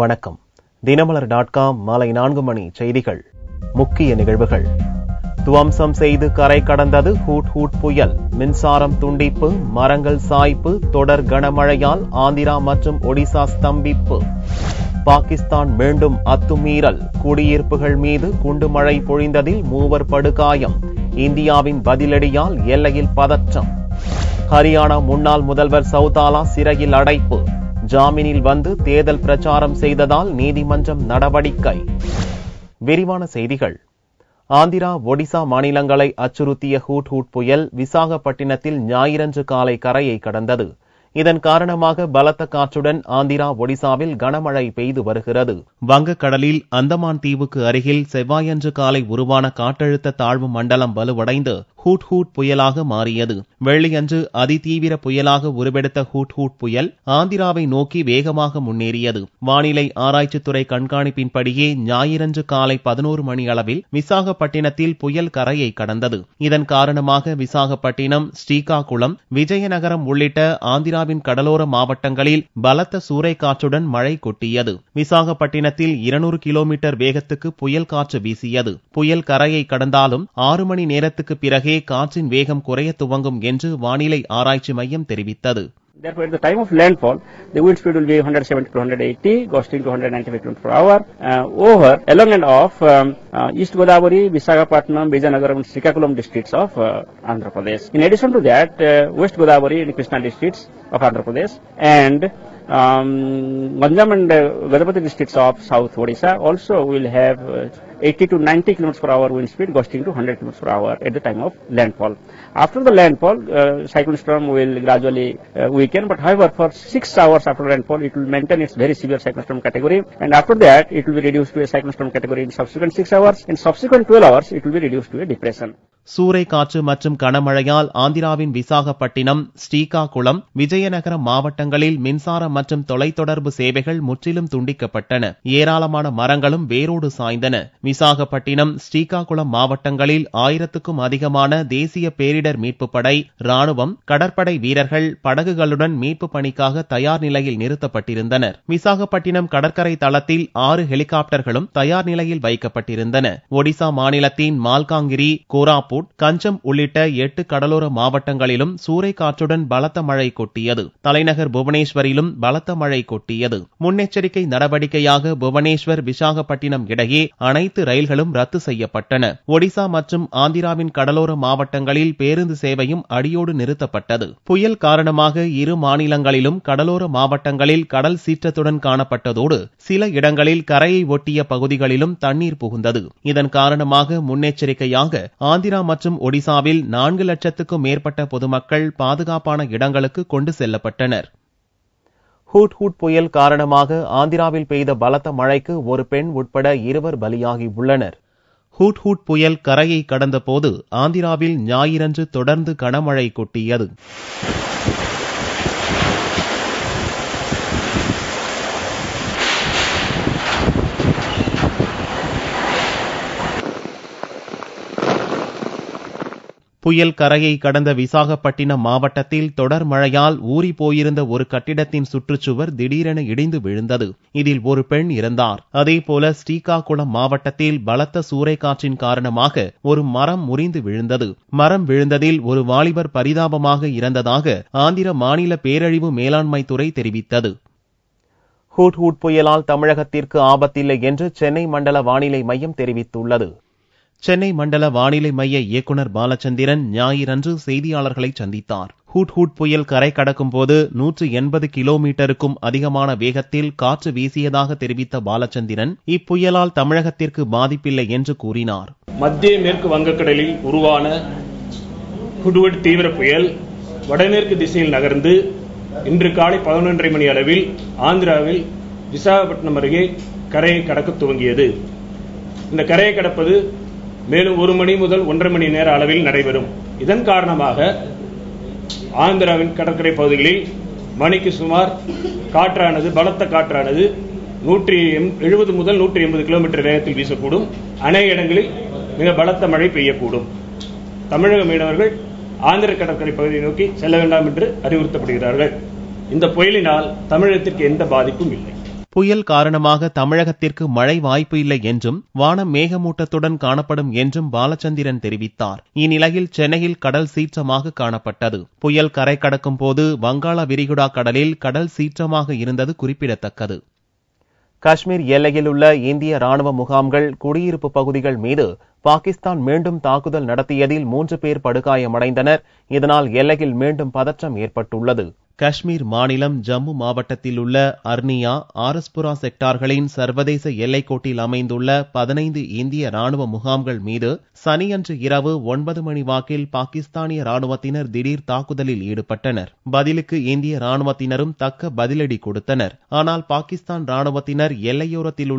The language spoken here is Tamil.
வணக்கம். தினமலர் டாட் காம் மாலை நான்கு மணி செய்திகள் முக்கிய நிகழ்வுகள். துவம்சம் செய்து கரை கடந்தது ஹூட் ஹூட் புயல். மின்சாரம் துண்டிப்பு மரங்கள் சாய்ப்பு தொடர் கனமழையால் ஆந்திரா மற்றும் ஒடிசா ஸ்தம்பிப்பு. பாகிஸ்தான் மீண்டும் அத்துமீறல். குடியிருப்புகள் மீது குண்டு மழை பொழிந்ததில் மூவர் படுகாயம். இந்தியாவின் பதிலடியால் எல்லையில் பதற்றம். ஹரியானா முன்னாள் முதல்வர் சவுதாலா சிறையில் அடைப்பு. ஜாமீனில் வந்து தேர்தல் பிரச்சாரம் செய்ததால் நீதிமன்றம் நடவடிக்கை. விரிவான செய்திகள். ஆந்திரா ஒடிசா மாநிலங்களை அச்சுறுத்திய ஹூட் ஹூட் புயல் விசாகப்பட்டினத்தில் ஞாயிறன்று காலை கரையை கடந்தது. இதன் காரணமாக பலத்த காற்றுடன் ஆந்திரா ஒடிசாவில் கனமழை பெய்து வருகிறது. வங்கக்கடலில் அந்தமான் தீவுக்கு அருகில் செவ்வாயன்று காலை உருவான காற்றழுத்த தாழ்வு மண்டலம் வலுவடைந்து ஹூட் ஹூட் புயலாக மாறியது. வெள்ளியன்று அதிதீவிர புயலாக உருவெடுத்த ஹூட் ஹூட் புயல் ஆந்திராவை நோக்கி வேகமாக முன்னேறியது. வானிலை ஆராய்ச்சித்துறை கண்காணிப்பின்படியே ஞாயிறன்று காலை பதினோரு மணி அளவில் விசாகப்பட்டினத்தில் புயல் கரையை கடந்தது. இதன் காரணமாக விசாகப்பட்டினம் ஸ்ரீகாகுளம் விஜயநகரம் உள்ளிட்ட ஆந்திரா ஆந்திராவின் கடலோர மாவட்டங்களில் பலத்த சூறைக்காற்றுடன் மழை கொட்டியது. விசாகப்பட்டினத்தில் இருநூறு கிலோமீட்டர் வேகத்துக்கு புயல் காற்று வீசியது. புயல் கரையை கடந்தாலும் ஆறு மணி நேரத்துக்கு பிறகே காற்றின் வேகம் குறைய துவங்கும் என்று வானிலை ஆராய்ச்சி மையம் தெரிவித்தது. Therefore, at the time of landfall, the wind speed will be 170 to 180, gusting to 195 km per hour uh, over along and off um, uh, East Godavari, Visakhapatnam, Vijayanagaram, and Srikakulam districts of uh, Andhra Pradesh. In addition to that, uh, West Godavari and Krishna districts of Andhra Pradesh and um, Ganjam and uh, Gadapati districts of South Odisha also will have uh, 80 to 90 km per hour wind speed gusting to 100 km per hour at the time of landfall. After the landfall, uh, cyclone storm will gradually uh, weaken, but however, for six hours after landfall, it will maintain its very severe cyclone storm category, and after that, it will be reduced to a cyclone storm category in subsequent six hours. In subsequent 12 hours, it will be reduced to a depression. சூறை காற்று மற்றும் கனமழையால் ஆந்திராவின் விசாகப்பட்டினம் ஸ்ரீகாகுளம் விஜயநகரம் மாவட்டங்களில் மின்சாரம் மற்றும் தொலைத்தொடர்பு சேவைகள் முற்றிலும் துண்டிக்கப்பட்டன. ஏராளமான மரங்களும் வேரோடு சாய்ந்தன. விசாகப்பட்டினம் ஸ்ரீகாகுளம் மாவட்டங்களில் ஆயிரத்துக்கும் அதிகமான தேசிய பேரிடர் மீட்பு படை ராணுவம் கடற்படை வீரர்கள் படகுகளுடன் மீட்பு பணிக்காக தயார் நிலையில் நிறுத்தப்பட்டிருந்தனர். விசாகப்பட்டினம் கடற்கரை தளத்தில் ஆறு ஹெலிகாப்டர்களும் தயார் நிலையில் வைக்கப்பட்டிருந்தன. ஒடிசா மாநிலத்தின் மால்காங்கிரி கோராப்பூர் கோராபூட் கஞ்சம் உள்ளிட்ட எட்டு கடலோர மாவட்டங்களிலும் சூறைக்காற்றுடன் பலத்த மழை கொட்டியது. தலைநகர் புவனேஸ்வரிலும் பலத்த மழை கொட்டியது. முன்னெச்சரிக்கை நடவடிக்கையாக புவனேஸ்வர் விசாகப்பட்டினம் இடையே அனைத்து ரயில்களும் ரத்து செய்யப்பட்டன. ஒடிசா மற்றும் ஆந்திராவின் கடலோர மாவட்டங்களில் பேருந்து சேவையும் அடியோடு நிறுத்தப்பட்டது. புயல் காரணமாக இரு மாநிலங்களிலும் கடலோர மாவட்டங்களில் கடல் சீற்றத்துடன் காணப்பட்டதோடு சில இடங்களில் கரையை ஒட்டிய பகுதிகளிலும் தண்ணீர் புகுந்தது. இதன் காரணமாக முன்னெச்சரிக்கையாக ஆந்திரா மற்றும் ஒடிசாவில் நான்கு லட்சத்துக்கும் மேற்பட்ட பொதுமக்கள் பாதுகாப்பான இடங்களுக்கு கொண்டு செல்லப்பட்டனர். ஹூட் ஹூட் புயல் காரணமாக ஆந்திராவில் பெய்த பலத்த மழைக்கு ஒரு பெண் உட்பட இருவர் பலியாகி உள்ளனர். ஹூட் ஹூட் புயல் கரையை கடந்தபோது ஆந்திராவில் ஞாயிறன்று தொடர்ந்து கனமழை கொட்டியது. புயல் கரையை கடந்த விசாகப்பட்டினம் மாவட்டத்தில் தொடர் மழையால் ஊறி போயிருந்த ஒரு கட்டிடத்தின் சுற்றுச்சுவர் திடீரென இடிந்து விழுந்தது. இதில் ஒரு பெண் இறந்தார். அதேபோல ஸ்ரீகாகுளம் மாவட்டத்தில் பலத்த சூறைக்காற்றின் காரணமாக ஒரு மரம் முறிந்து விழுந்தது. மரம் விழுந்ததில் ஒரு வாலிபர் பரிதாபமாக இறந்ததாக ஆந்திர மாநில பேரழிவு மேலாண்மை துறை தெரிவித்தது. ஹூட் ஹூட் புயலால் தமிழகத்திற்கு ஆபத்தில்லை என்று சென்னை மண்டல வானிலை மையம் தெரிவித்துள்ளது. சென்னை மண்டல வானிலை மைய இயக்குநர் பாலச்சந்திரன் ஞாயிறன்று செய்தியாளர்களை சந்தித்தார். ஹூட் ஹூட் புயல் கரை கடக்கும் போது நூற்று எண்பது கிலோமீட்டருக்கும் அதிகமான வேகத்தில் காற்று வீசியதாக தெரிவித்த பாலச்சந்திரன் இப்புயலால் தமிழகத்திற்கு பாதிப்பில்லை என்று கூறினார். மத்திய மேற்கு வங்கக்கடலில் உருவான ஹுட்ஹுட் தீவிர புயல் வடமேற்கு திசையில் நகர்ந்து இன்று காலை பதினொன்றரை மணி அளவில் ஆந்திராவில் விசாகப்பட்டினம் அருகே கரையை கடக்க துவங்கியது. இந்த கரையை கடப்பது மேலும் ஒரு மணி முதல் ஒன்றரை மணி நேர அளவில் நடைபெறும். இதன் காரணமாக ஆந்திராவின் கடற்கரை பகுதிகளில் மணிக்கு சுமார் காற்றானது பலத்த காற்றானது நூற்றி எழுபது முதல் நூற்றி எண்பது கிலோமீட்டர் வேகத்தில் வீசக்கூடும். அநேக இடங்களில் மிக பலத்த மழை பெய்யக்கூடும். தமிழக மீனவர்கள் ஆந்திர கடற்கரை பகுதியை நோக்கி செல்ல வேண்டாம் என்று அறிவுறுத்தப்படுகிறார்கள். இந்த புயலினால் தமிழகத்திற்கு எந்த பாதிப்பும் இல்லை. புயல் காரணமாக தமிழகத்திற்கு மழை வாய்ப்பு இல்லை என்றும் வானம் மேகமூட்டத்துடன் காணப்படும் என்றும் பாலச்சந்திரன் தெரிவித்தார். இந்நிலையில் சென்னையில் கடல் சீற்றமாக காணப்பட்டது. புயல் கரை கடக்கும் போது வங்காள விரிகுடா கடலில் கடல் சீற்றமாக இருந்தது குறிப்பிடத்தக்கது. காஷ்மீர் எல்லையில் உள்ள இந்திய ராணுவ முகாம்கள் குடியிருப்பு பகுதிகள் மீது பாகிஸ்தான் மீண்டும் தாக்குதல் நடத்தியதில் மூன்று பேர் படுகாயமடைந்தனர். இதனால் எல்லையில் மீண்டும் பதற்றம் ஏற்பட்டுள்ளது. காஷ்மீர் மாநிலம் ஜம்மு மாவட்டத்தில் உள்ள அர்னியா ஆரஸ்புரா செக்டார்களின் சர்வதேச எல்லைக்கோட்டில் அமைந்துள்ள பதினைந்து இந்திய ராணுவ முகாம்கள் மீது சனியன்று இரவு ஒன்பது மணி வாக்கில் பாகிஸ்தானிய ராணுவத்தினர் திடீர் தாக்குதலில் ஈடுபட்டனர். பதிலுக்கு இந்திய ராணுவத்தினரும் தக்க பதிலடி கொடுத்தனர். ஆனால் பாகிஸ்தான் ராணுவத்தினர் எல்லையோரத்தில்